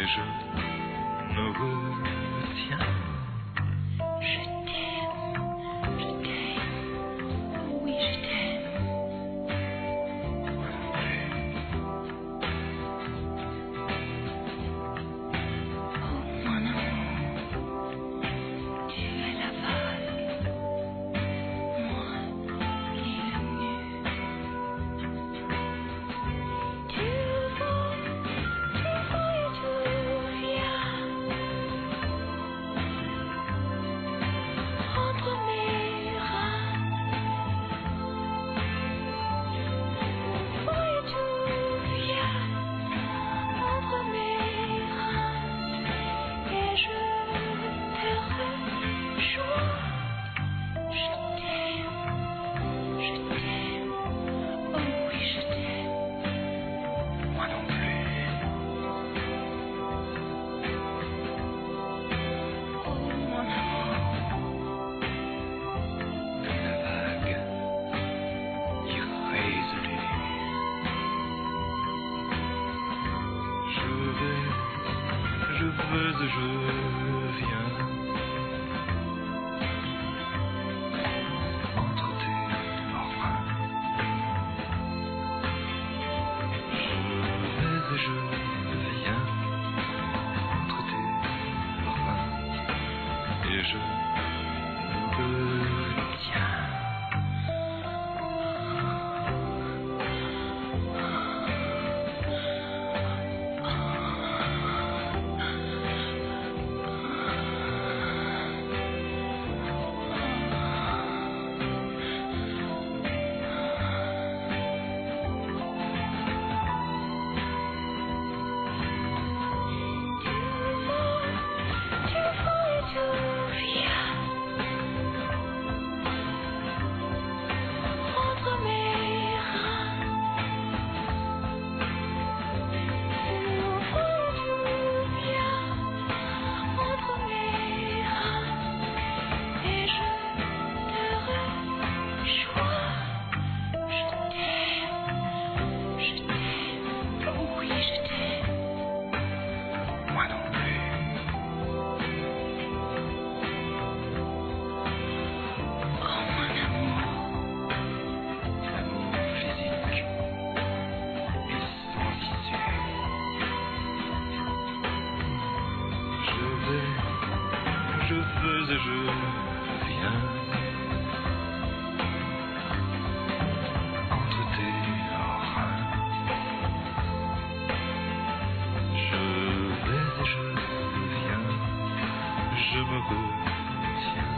et je rêveuse, je viens. Entre tes. Je vais je viens. Entre tes bras. Et je. faisais je rien entre tes reins. Je vais et je viens, je me retiens.